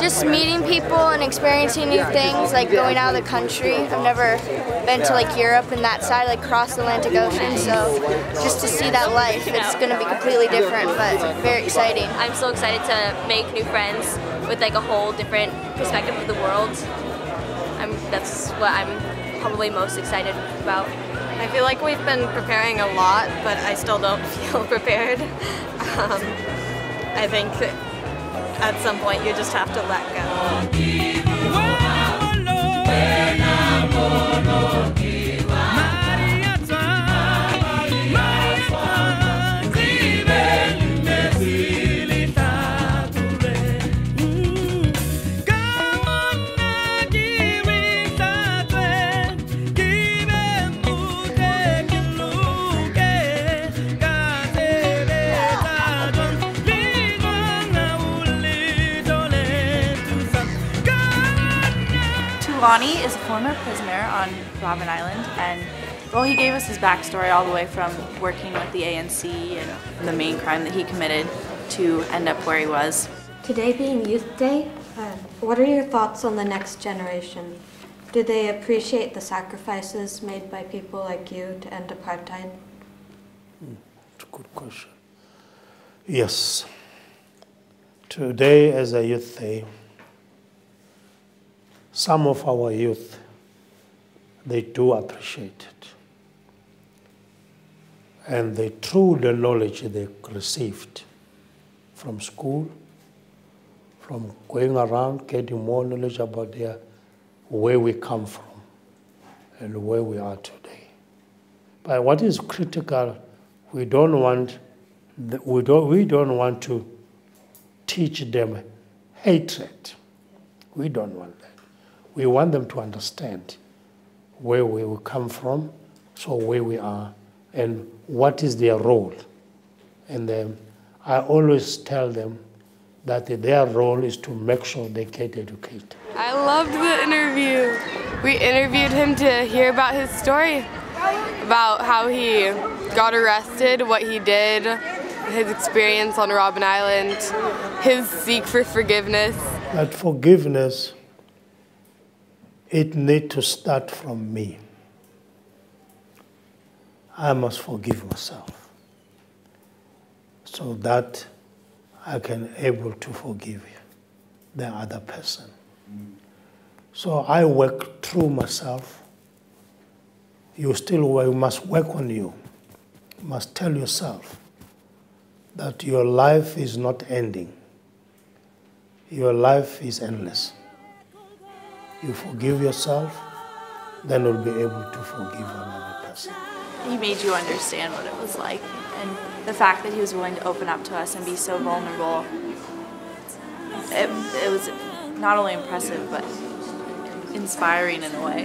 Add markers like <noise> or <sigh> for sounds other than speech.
just meeting people and experiencing new things, like going out of the country. I've never been to like Europe and that side, like cross the Atlantic Ocean, so just to see that life, it's going to be completely different, but very exciting. I'm so excited to make new friends with like a whole different perspective of the world. I'm, that's what I'm probably most excited about. I feel like we've been preparing a lot, but I still don't <laughs> feel prepared. Um, I think at some point you just have to let go. Thulani is a former prisoner on Robben Island and well, he gave us his backstory all the way from working with the ANC and the main crime that he committed to end up where he was. Today being Youth Day, uh, what are your thoughts on the next generation? Do they appreciate the sacrifices made by people like you to end apartheid? It's a good question. Yes. Today, as a Youth Day, some of our youth, they do appreciate it. And they through the knowledge they received from school, from going around, getting more knowledge about their, where we come from and where we are today. But what is critical, we don't want, we don't, we don't want to teach them hatred. We don't want that. We want them to understand where we will come from, so where we are, and what is their role. And um, I always tell them that their role is to make sure they get educated. I loved the interview. We interviewed him to hear about his story, about how he got arrested, what he did, his experience on Robben Island, his seek for forgiveness. That forgiveness it need to start from me. I must forgive myself so that I can able to forgive the other person. So I work through myself. You still work, must work on you. You must tell yourself that your life is not ending. Your life is endless you forgive yourself, then you'll be able to forgive another person. He made you understand what it was like, and the fact that he was willing to open up to us and be so vulnerable, it, it was not only impressive, but inspiring in a way.